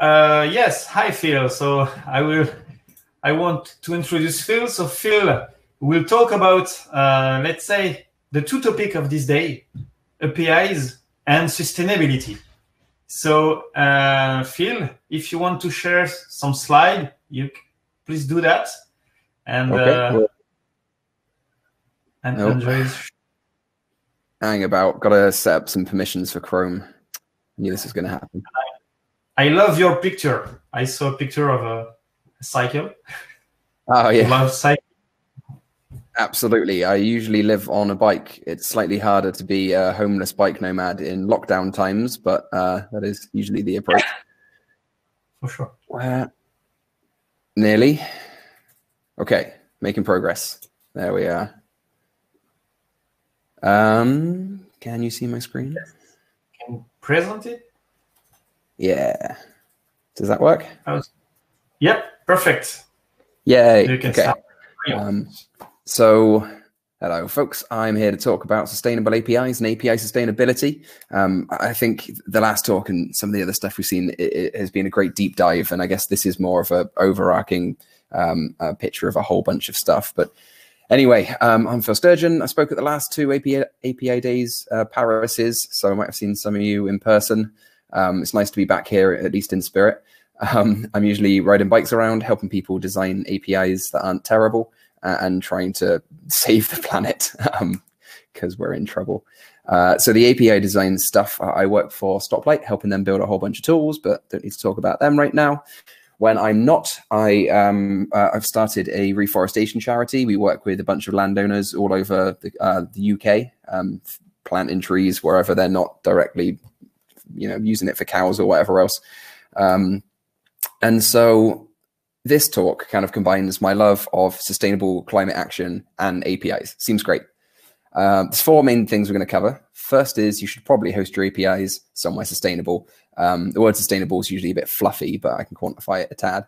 uh, yes, hi Phil. So I will, I want to introduce Phil. So Phil will talk about, uh, let's say, the two topic of this day: APIs and sustainability. So uh, Phil, if you want to share some slide, you please do that. And Okay, uh, and Nope. enjoy. Hang about. Got to set up some permissions for Chrome. I knew this was going to happen. I love your picture. I saw a picture of a cycle. Oh I yeah, love cycle. absolutely. I usually live on a bike. It's slightly harder to be a homeless bike nomad in lockdown times, but uh, that is usually the approach. for sure. Nearly. Okay, making progress. There we are. Um, can you see my screen? Can you present it? Yeah. Does that work? Yep, perfect. Yay. You can okay. Um, so, hello, folks. I'm here to talk about sustainable APIs and API sustainability. Um, I think the last talk and some of the other stuff we've seen it, it has been a great deep dive, and I guess this is more of a overarching um, uh, picture of a whole bunch of stuff. But anyway, um, I'm Phil Sturgeon. I spoke at the last two API, API days, uh, Paris's, so I might have seen some of you in person. Um, it's nice to be back here, at least in spirit. Um, I'm usually riding bikes around, helping people design APIs that aren't terrible uh, and trying to save the planet because we're in trouble. Uh, so the API design stuff, I I work for Stoplight, helping them build a whole bunch of tools, but don't need to talk about them right now. When I'm not, I um, uh, I've started a reforestation charity. We work with a bunch of landowners all over the, uh, the UK, um, planting trees wherever they're not directly, you know, using it for cows or whatever else. Um, and so this talk kind of combines my love of sustainable climate action and APIs. Seems great. Um, there's four main things we're going to cover. First is you should probably host your APIs somewhere sustainable. Um, the word sustainable is usually a bit fluffy, but I can quantify it a tad.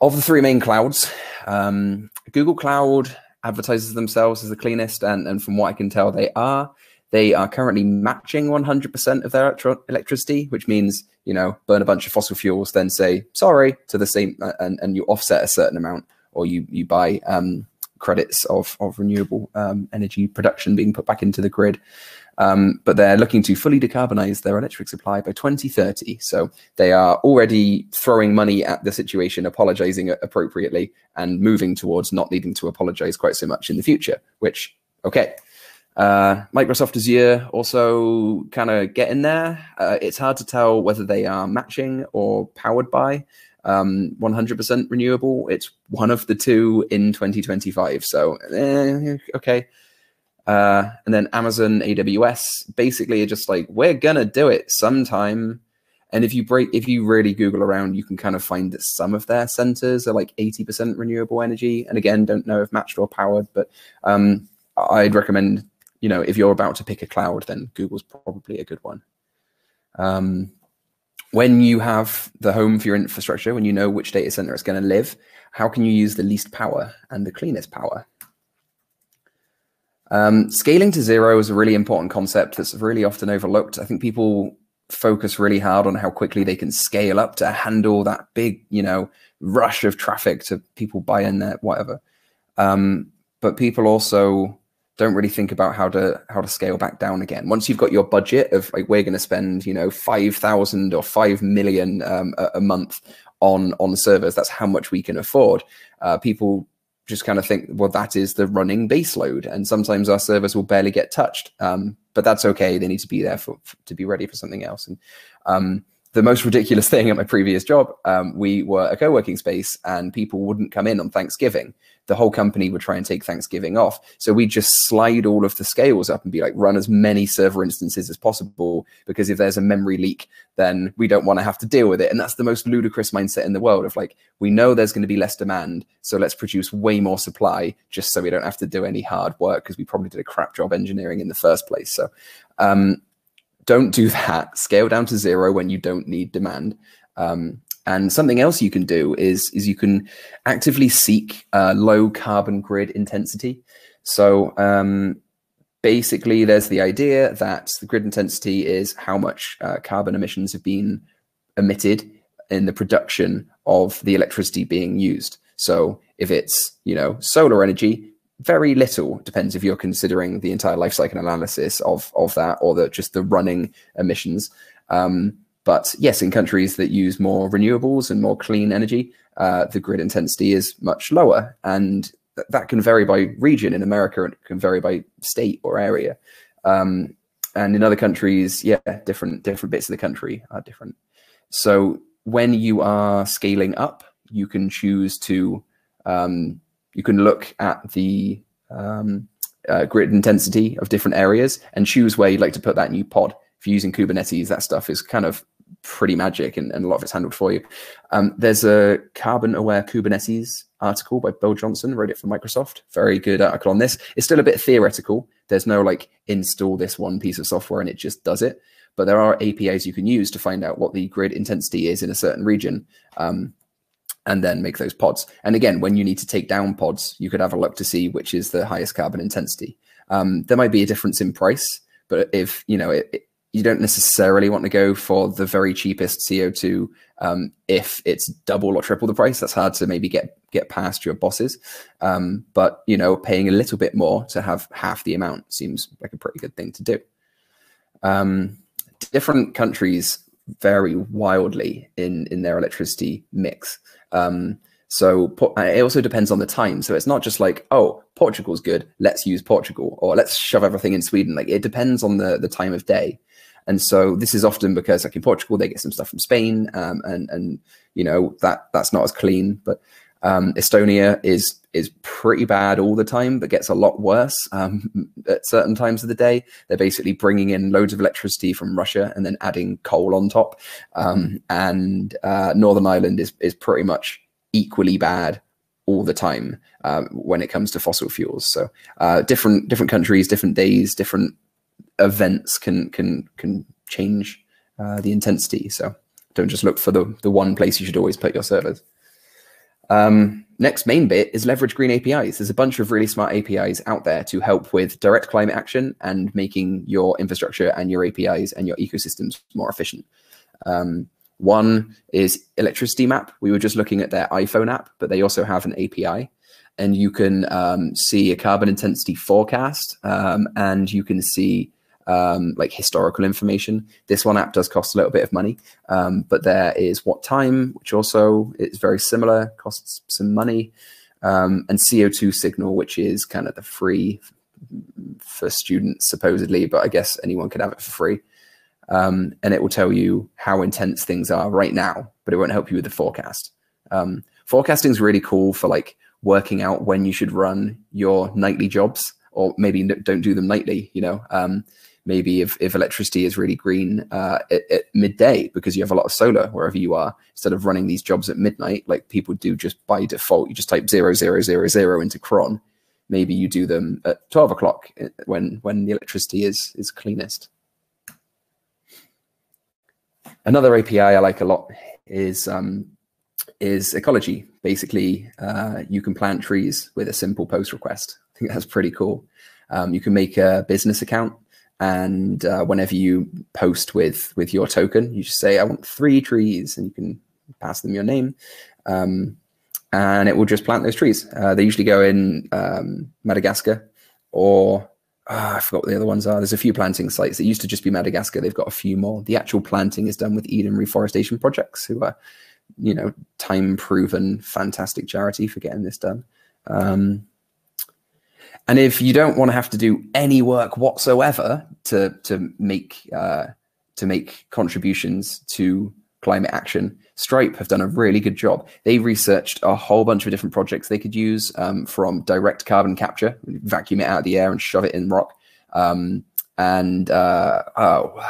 Of the three main clouds, um, Google Cloud advertises themselves as the cleanest, and, and from what I can tell, they are. They are currently matching 100% of their electro- electricity, which means you know burn a bunch of fossil fuels, then say sorry to the same, uh, and, and you offset a certain amount, or you you buy um, credits of of renewable um, energy production being put back into the grid. Um, but they're looking to fully decarbonize their electric supply by 2030. So they are already throwing money at the situation, apologizing appropriately, and moving towards not needing to apologize quite so much in the future. Which okay. Uh, Microsoft Azure also kind of getting there. Uh, it's hard to tell whether they are matching or powered by um, 100% renewable. It's one of the two in 2025. So, eh, okay. Uh, and then Amazon AWS basically are just like, we're going to do it sometime. And if you break, if you really Google around, you can kind of find that some of their centers are like 80% renewable energy. And again, don't know if matched or powered, but um, I'd recommend, you know, if you're about to pick a cloud, then Google's probably a good one. Um, when you have the home for your infrastructure, when you know which data center it's going to live, how can you use the least power and the cleanest power? Um, scaling to zero is a really important concept that's really often overlooked. I think people focus really hard on how quickly they can scale up to handle that big, you know, rush of traffic to people buying their whatever. Um, but people also don't really think about how to how to scale back down again. Once you've got your budget of like we're going to spend, you know, five thousand or five million um, a, a month on on servers, that's how much we can afford. Uh, people just kind of think, well, that is the running base load, and sometimes our servers will barely get touched. Um, but that's okay; they need to be there for, for to be ready for something else. And um, the most ridiculous thing at my previous job, um, we were a co-working space, and people wouldn't come in on Thanksgiving. The whole company would try and take Thanksgiving off, so we just slide all of the scales up and be like, run as many server instances as possible, because if there's a memory leak, then we don't want to have to deal with it. And that's the most ludicrous mindset in the world of like, we know there's going to be less demand, so let's produce way more supply just so we don't have to do any hard work because we probably did a crap job engineering in the first place. So um, don't do that. Scale down to zero when you don't need demand. Um, and something else you can do is is you can actively seek uh, low carbon grid intensity. So um, basically, there's the idea that the grid intensity is how much uh, carbon emissions have been emitted in the production of the electricity being used. So if it's you know solar energy, very little depends if you're considering the entire life cycle analysis of of that or the just the running emissions. Um, but yes, in countries that use more renewables and more clean energy, uh, the grid intensity is much lower, and th- that can vary by region. In America, it can vary by state or area, um, and in other countries, yeah, different different bits of the country are different. So when you are scaling up, you can choose to um, you can look at the um, uh, grid intensity of different areas and choose where you'd like to put that new pod. If you're using Kubernetes, that stuff is kind of pretty magic and, and a lot of it's handled for you. Um, there's a carbon aware Kubernetes article by Bill Johnson, wrote it for Microsoft. Very good article on this. It's still a bit theoretical. There's no like install this one piece of software and it just does it. But there are APIs you can use to find out what the grid intensity is in a certain region. Um, and then make those pods. And again, when you need to take down pods, you could have a look to see which is the highest carbon intensity. Um, there might be a difference in price, but if you know it, it, you don't necessarily want to go for the very cheapest CO2 um, if it's double or triple the price. That's hard to maybe get get past your bosses. Um, but you know, paying a little bit more to have half the amount seems like a pretty good thing to do. Um, different countries vary wildly in in their electricity mix. Um, so it also depends on the time. So it's not just like, oh, Portugal's good, let's use Portugal, or let's shove everything in Sweden. Like it depends on the the time of day. And so this is often because, like in Portugal, they get some stuff from Spain, um, and and you know that that's not as clean. But um, Estonia is is pretty bad all the time, but gets a lot worse um, at certain times of the day. They're basically bringing in loads of electricity from Russia and then adding coal on top. Um, and uh, Northern Ireland is is pretty much equally bad all the time um, when it comes to fossil fuels. So uh, different different countries, different days, different events can can can change uh, the intensity. So don't just look for the the one place you should always put your servers. Um, next main bit is leverage green APIs. There's a bunch of really smart APIs out there to help with direct climate action and making your infrastructure and your APIs and your ecosystems more efficient. Um, one is Electricity Map. We were just looking at their iPhone app, but they also have an API. And you can um, see a carbon intensity forecast, um, and you can see um, like historical information. This one app does cost a little bit of money, um, but there is WattTime, which also is very similar, costs some money, um, and CO2 signal, which is kind of the free for students supposedly, but I guess anyone could have it for free. Um, and it will tell you how intense things are right now, but it won't help you with the forecast. Um, forecasting is really cool for like working out when you should run your nightly jobs, or maybe don't do them nightly. You know, um, maybe if, if electricity is really green uh, at, at, midday because you have a lot of solar wherever you are, instead of running these jobs at midnight, like people do just by default, you just type zero zero zero zero into cron. Maybe you do them at twelve o'clock uh, when when the electricity is is cleanest. Another API I like a lot is um, is Ecologi. Basically, uh, you can plant trees with a simple post request. I think that's pretty cool. Um, you can make a business account and uh, whenever you post with with your token you just say i want three trees and you can pass them your name. Um, and it will just plant those trees. Uh, they usually go in um, madagascar or uh, i forgot what the other ones are. There's a few planting sites. It used to just be madagascar. They've got a few more. The actual planting is done with eden reforestation projects who are you know time proven fantastic charity for getting this done. Um, and if you don't want to have to do any work whatsoever to to make uh, to make contributions to climate action, Stripe have done a really good job. They researched a whole bunch of different projects they could use um, from direct carbon capture, vacuum it out of the air and shove it in rock, um, and uh, oh,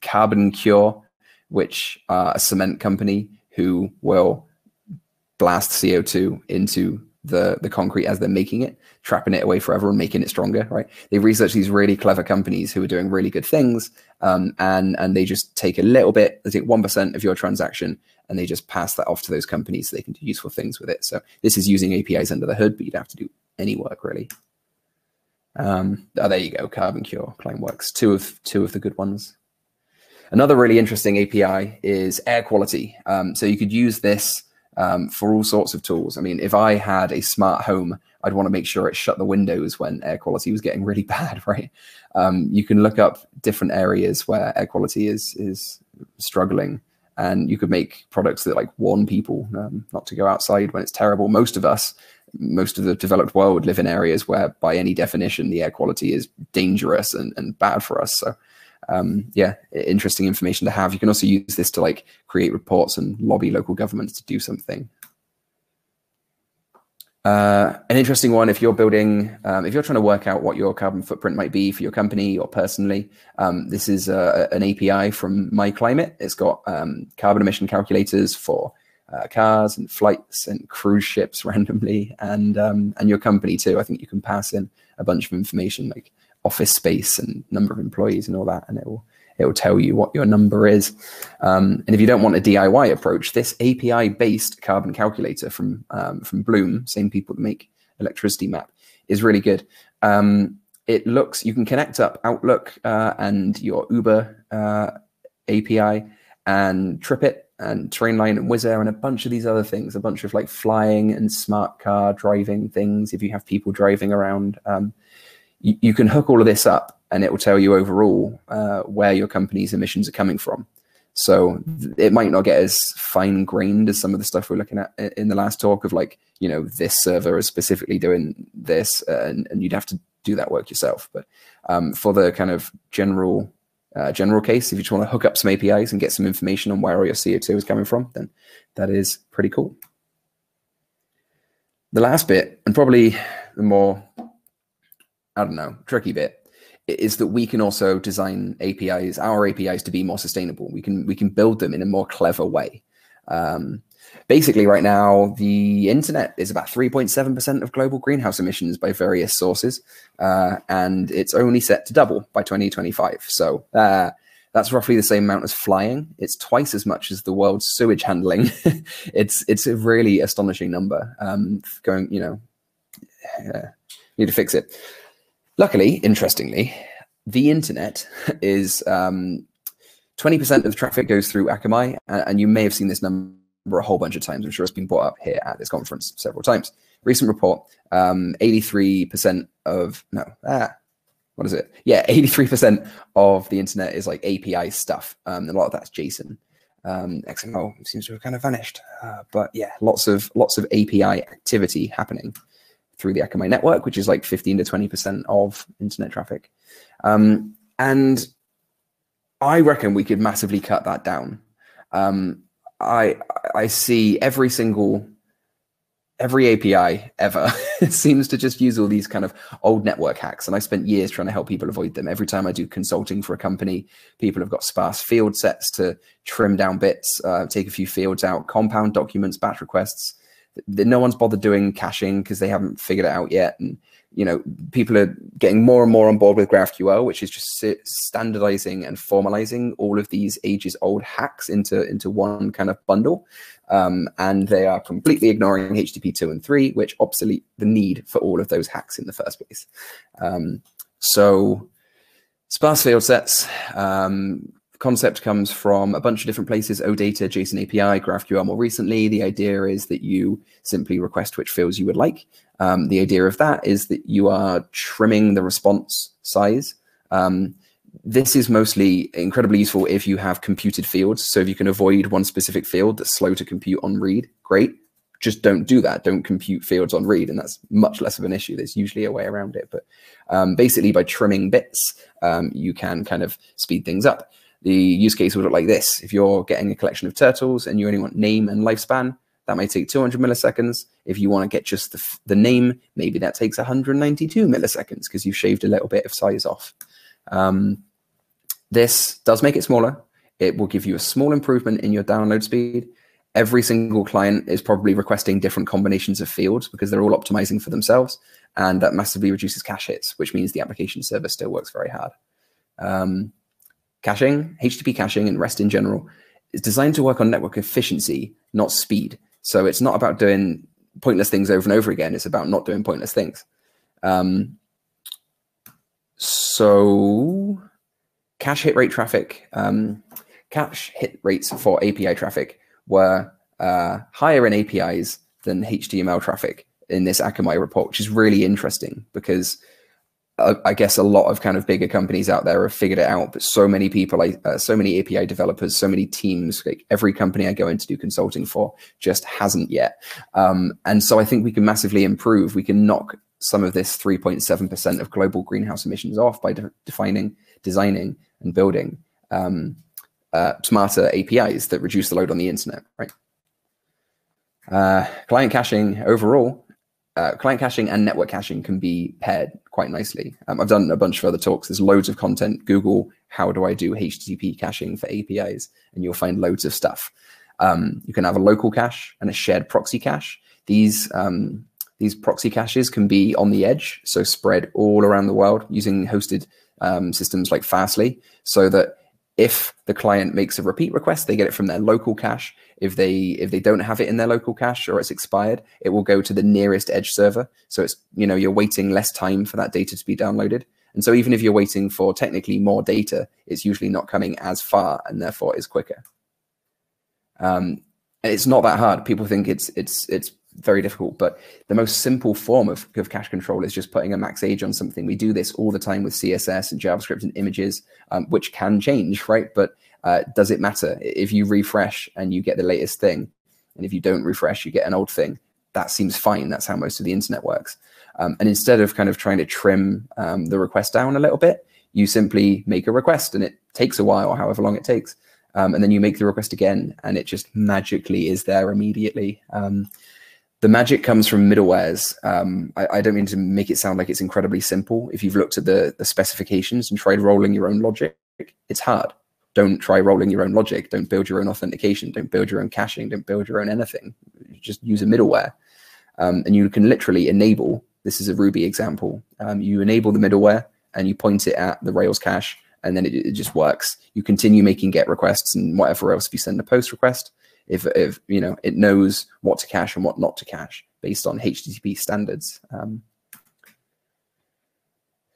CarbonCure, which are a cement company who will blast CO2 into the the concrete as they're making it, trapping it away forever and making it stronger. Right? They research these really clever companies who are doing really good things, um, and and they just take a little bit, they take one percent of your transaction, and they just pass that off to those companies so they can do useful things with it. So this is using APIs under the hood, but you'd have to do any work really. Um, oh, there you go, CarbonCure, Climeworks, two of two of the good ones. Another really interesting API is air quality. Um, so you could use this um, for all sorts of tools. I mean, if I had a smart home, I'd want to make sure it shut the windows when air quality was getting really bad, right? Um, you can look up different areas where air quality is is struggling, and you could make products that like warn people um, not to go outside when it's terrible. Most of us, most of the developed world, live in areas where, by any definition, the air quality is dangerous and, and bad for us. So um, yeah, interesting information to have. You can also use this to like create reports and lobby local governments to do something. Uh, an interesting one if you're building, um, if you're trying to work out what your carbon footprint might be for your company or personally, um, this is uh, an API from MyClimate. It's got um, carbon emission calculators for uh, cars and flights and cruise ships randomly, and um, and your company too. I think you can pass in a bunch of information like office space and number of employees and all that, and it will it will tell you what your number is. Um, and if you don't want a DIY approach, this API-based carbon calculator from um, from Bloom, same people that make electricity map, is really good. Um, it looks you can connect up Outlook uh, and your Uber uh, API and TripIt and Trainline and Wizz and a bunch of these other things, a bunch of like flying and smart car driving things. If you have people driving around, um, you, you, can hook all of this up and it will tell you overall uh, where your company's emissions are coming from. So it might not get as fine grained as some of the stuff we're looking at in the last talk of like, you know, this server is specifically doing this and, and you'd have to do that work yourself. But um, for the kind of general uh, general case, if you just want to hook up some APIs and get some information on where all your CO2 is coming from, then that is pretty cool. The last bit, and probably the more I don't know, tricky bit is that we can also design APIs, our APIs, to be more sustainable. We can we can build them in a more clever way. Um, basically, right now, the internet is about 3.7% of global greenhouse emissions by various sources, uh, and it's only set to double by 2025. So uh, that's roughly the same amount as flying. It's twice as much as the world's sewage handling. it's it's a really astonishing number. Um, going, you know, uh, need to fix it. Luckily, interestingly, the internet is um, 20% of traffic goes through Akamai, and you may have seen this number a whole bunch of times. I'm sure it's been brought up here at this conference several times. Recent report, um, 83% of, no, ah, what is it? Yeah, 83% of the internet is like API stuff. Um, a lot of that's JSON. Um, XML seems to have kind of vanished, uh, but yeah, lots of lots of API activity happening through the Akamai network, which is like 15 to 20% of internet traffic. Um, and I reckon we could massively cut that down. Um, I I see every single every API ever seems to just use all these kind of old network hacks. And I spent years trying to help people avoid them. Every time I do consulting for a company, people have got sparse field sets to trim down bits, uh, take a few fields out, compound documents, batch requests no one's bothered doing caching because they haven't figured it out yet. And you know, people are getting more and more on board with GraphQL, which is just standardizing and formalizing all of these ages-old hacks into into one kind of bundle. Um, and they are completely ignoring HTTP two and three, which obsolete the need for all of those hacks in the first place. Um, so sparse field sets, um, concept comes from a bunch of different places odata json api graphql. More recently the idea is that you simply request which fields you would like. Um, the idea of that is that you are trimming the response size. Um, this is mostly incredibly useful if you have computed fields. So if you can avoid one specific field that's slow to compute on read great. Just don't do that. Don't compute fields on read and that's much less of an issue. There's usually a way around it. But um, basically by trimming bits um, you can kind of speed things up the use case would look like this. If you're getting a collection of turtles and you only want name and lifespan, that might take 200 milliseconds. If you want to get just the, the name, maybe that takes 192 milliseconds because you've shaved a little bit of size off. Um, this does make it smaller. It will give you a small improvement in your download speed. Every single client is probably requesting different combinations of fields because they're all optimizing for themselves. And that massively reduces cache hits, which means the application server still works very hard. Um, Caching, HTTP caching, and REST in general is designed to work on network efficiency, not speed. So it's not about doing pointless things over and over again. It's about not doing pointless things. Um, so cache hit rate traffic, um, cache hit rates for API traffic were uh, higher in APIs than HTML traffic in this Akamai report, which is really interesting because I guess a lot of kind of bigger companies out there have figured it out, but so many people, uh, so many API developers, so many teams, like every company I go in to do consulting for just hasn't yet. Um, and so I think we can massively improve. We can knock some of this 3.7% of global greenhouse emissions off by de defining, designing, and building um, uh, smarter APIs that reduce the load on the internet, right? Uh, client caching overall uh, client caching and network caching can be paired quite nicely. Um, I've done a bunch of other talks. There's loads of content. Google, how do I do HTTP caching for APIs? And you'll find loads of stuff. Um, you can have a local cache and a shared proxy cache. These um, these proxy caches can be on the edge, so spread all around the world using hosted um, systems like Fastly, so that if the client makes a repeat request, they get it from their local cache. If they if they don't have it in their local cache or it's expired, it will go to the nearest edge server. So it's you know you're waiting less time for that data to be downloaded. And so even if you're waiting for technically more data, it's usually not coming as far and therefore is quicker. Um, and it's not that hard. People think it's it's it's very difficult. But the most simple form of, of cache control is just putting a max age on something. We do this all the time with CSS and JavaScript and images, um, which can change, right? But uh, does it matter if you refresh and you get the latest thing, and if you don't refresh, you get an old thing? That seems fine. That's how most of the internet works. Um, and instead of kind of trying to trim um, the request down a little bit, you simply make a request, and it takes a while, however long it takes. Um, and then you make the request again, and it just magically is there immediately. Um, the magic comes from middlewares. Um, I, I, don't mean to make it sound like it's incredibly simple. If you've looked at the, the specifications and tried rolling your own logic, it's hard. Don't try rolling your own logic. Don't build your own authentication. Don't build your own caching. Don't build your own anything. Just use a middleware. Um, and you can literally enable, this is a Ruby example, um, you enable the middleware and you point it at the Rails cache and then it, it just works. You continue making GET requests and whatever else if you send a post request if, if you know it knows what to cache and what not to cache based on HTTP standards. Um,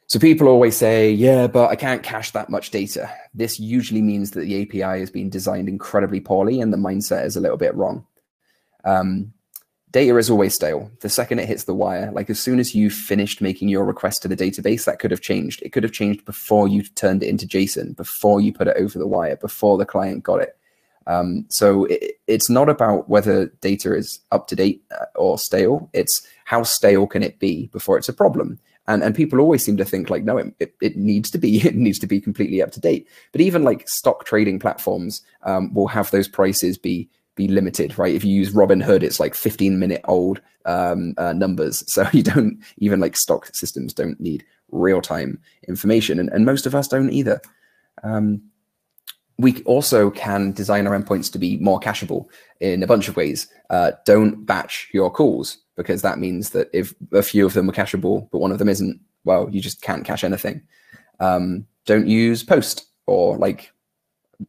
so people always say, yeah, but I can't cache that much data. This usually means that the API has been designed incredibly poorly and the mindset is a little bit wrong. Um, data is always stale. The second it hits the wire, like as soon as you finished making your request to the database, that could have changed. It could have changed before you turned it into JSON, before you put it over the wire, before the client got it. Um, so it, it's not about whether data is up to date uh, or stale. It's how stale can it be before it's a problem. And, and people always seem to think like, no, it, it, it needs to be, it needs to be completely up to date. But even like stock trading platforms um, will have those prices be be limited, right? If you use Robinhood, it's like 15 minute old um, uh, numbers. So you don't even like stock systems don't need real time information. And, and most of us don't either. Um, we also can design our endpoints to be more cacheable in a bunch of ways. Uh, don't batch your calls because that means that if a few of them are cacheable, but one of them isn't, well, you just can't cache anything. Um, don't use post or like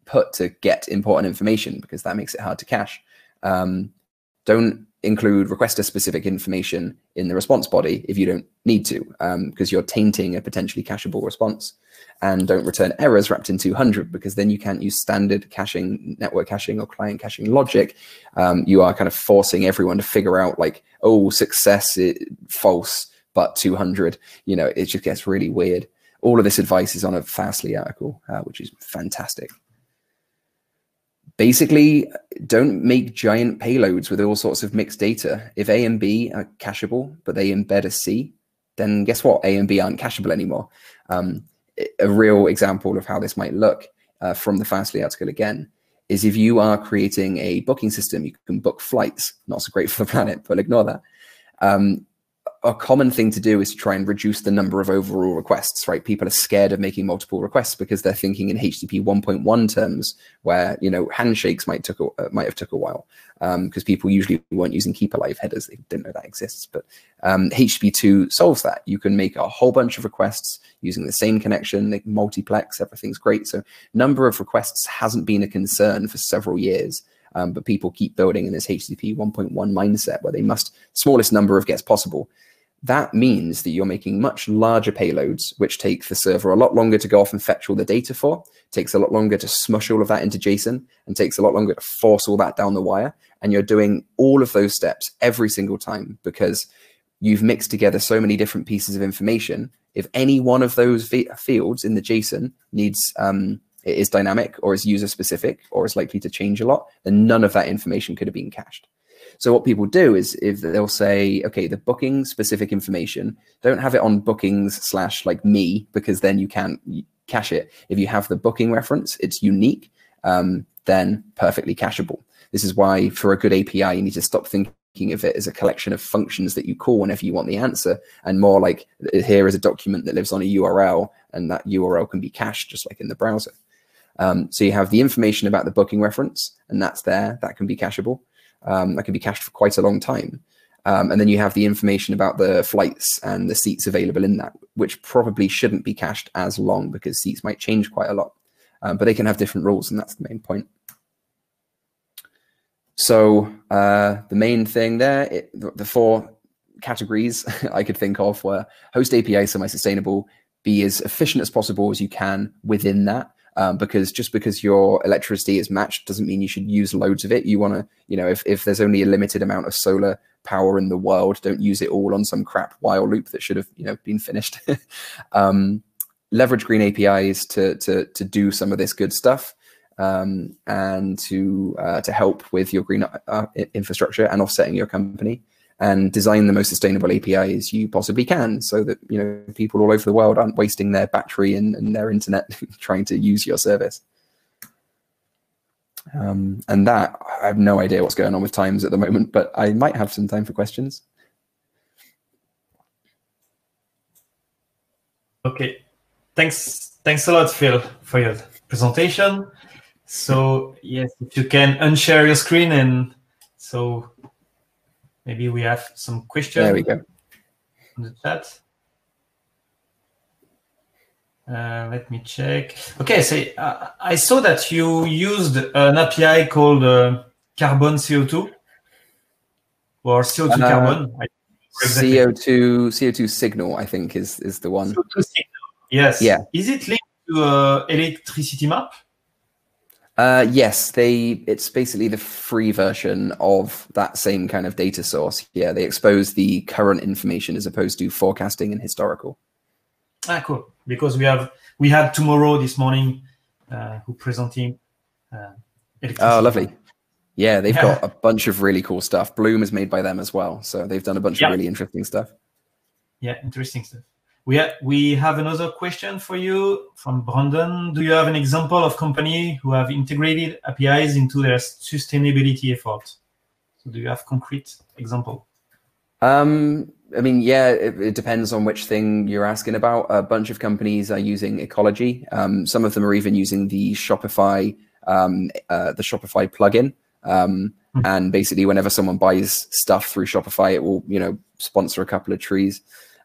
put to get important information because that makes it hard to cache. Um, don't include requester specific information in the response body if you don't need to, because um, you're tainting a potentially cacheable response. And don't return errors wrapped in 200 because then you can't use standard caching, network caching, or client caching logic. Um, you are kind of forcing everyone to figure out like, oh, success, false, but 200. You know, it just gets really weird. All of this advice is on a Fastly article, uh, which is fantastic basically don't make giant payloads with all sorts of mixed data. If A and B are cacheable, but they embed a C, then guess what? A and B aren't cacheable anymore. Um, a real example of how this might look uh, from the Fastly article again is if you are creating a booking system, you can book flights. Not so great for the planet, but ignore that. Um, a common thing to do is to try and reduce the number of overall requests, right? People are scared of making multiple requests because they're thinking in HTTP 1.1 terms, where you know handshakes might took a, uh, might have took a while because um, people usually weren't using keep alive headers; they didn't know that exists. But um, HTTP 2 solves that. You can make a whole bunch of requests using the same connection, multiplex, everything's great. So number of requests hasn't been a concern for several years. Um, but people keep building in this HTTP 1.1 mindset where they must smallest number of gets possible that means that you're making much larger payloads, which take the server a lot longer to go off and fetch all the data for, takes a lot longer to smush all of that into JSON, and takes a lot longer to force all that down the wire. And you're doing all of those steps every single time because you've mixed together so many different pieces of information. If any one of those fields in the JSON needs um, is dynamic or is user specific or is likely to change a lot, then none of that information could have been cached. So what people do is if they'll say, okay, the booking specific information, don't have it on bookings slash like me, because then you can't cache it. If you have the booking reference, it's unique, um, then perfectly cacheable. This is why for a good API, you need to stop thinking of it as a collection of functions that you call whenever you want the answer, and more like here is a document that lives on a URL, and that URL can be cached just like in the browser. Um, so you have the information about the booking reference, and that's there. That can be cacheable um, that can be cached for quite a long time. Um, and then you have the information about the flights and the seats available in that, which probably shouldn't be cached as long because seats might change quite a lot. Um, but they can have different rules, and that's the main point. So uh, the main thing there, it, the, the, four categories I could think of were host API semi-sustainable, be as efficient as possible as you can within that, um, because just because your electricity is matched doesn't mean you should use loads of it. You want to, you know, if, if there's only a limited amount of solar power in the world, don't use it all on some crap while loop that should have, you know, been finished. um, leverage green APIs to, to, to do some of this good stuff. Um, and to uh, to help with your green uh, infrastructure and offsetting your company and design the most sustainable APIs you possibly can so that you know people all over the world aren't wasting their battery and, and their internet trying to use your service. Um, and that I have no idea what's going on with times at the moment, but I might have some time for questions. Okay, thanks. Thanks a lot, Phil, for your presentation. So yes, if you can unshare your screen and so Maybe we have some questions. There we go. In the chat. Uh, let me check. Okay, so uh, I saw that you used an API called uh, Carbon CO2 or CO2 uh, Carbon. CO2 CO2 Signal, I think, is is the one. CO2 Signal. Yes. Yeah. Is it linked to uh, electricity map? Uh, yes, they. It's basically the free version of that same kind of data source. Yeah, they expose the current information as opposed to forecasting and historical. Ah, cool. Because we have we had tomorrow this morning uh, who presenting. Uh, oh, lovely. Yeah, they've got a bunch of really cool stuff. Bloom is made by them as well, so they've done a bunch yeah. of really interesting stuff. Yeah, interesting stuff. We have, we have another question for you from Brandon. Do you have an example of company who have integrated APIs into their sustainability effort? So do you have concrete example? Um, I mean, yeah, it, it, depends on which thing you're asking about. A bunch of companies are using Ecologi. Um, some of them are even using the Shopify, um, uh, the Shopify plugin. Um, mm-hmm. And basically, whenever someone buys stuff through Shopify, it will, you know, sponsor a couple of trees.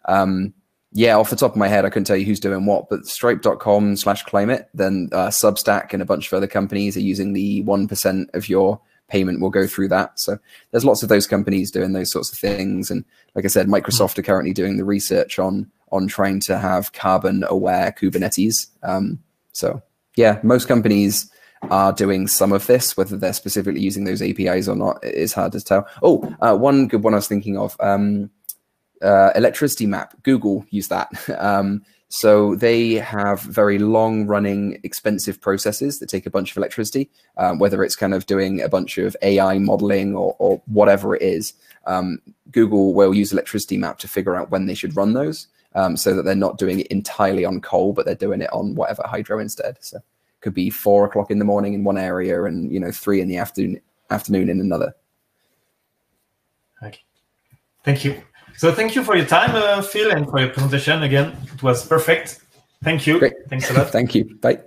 Um, yeah, off the top of my head, I couldn't tell you who's doing what, but stripe.com slash climate, then uh, Substack and a bunch of other companies are using the 1% of your payment will go through that. So there's lots of those companies doing those sorts of things. And like I said, Microsoft are currently doing the research on on trying to have carbon aware Kubernetes. Um, so yeah, most companies are doing some of this, whether they're specifically using those APIs or not, is hard to tell. Oh, uh, one good one I was thinking of. Um, uh, electricity map. Google use that. Um, so they have very long running, expensive processes that take a bunch of electricity, um, whether it's kind of doing a bunch of AI modeling or, or whatever it is. Um, Google will use electricity map to figure out when they should run those um, so that they're not doing it entirely on coal, but they're doing it on whatever hydro instead. So it could be four o'clock in the morning in one area and, you know, three in the afternoon, afternoon in another. Okay. Thank you. So thank you for your time, uh, Phil, and for your presentation. Again, it was perfect. Thank you. Great. Thanks a lot. Thank you. Bye.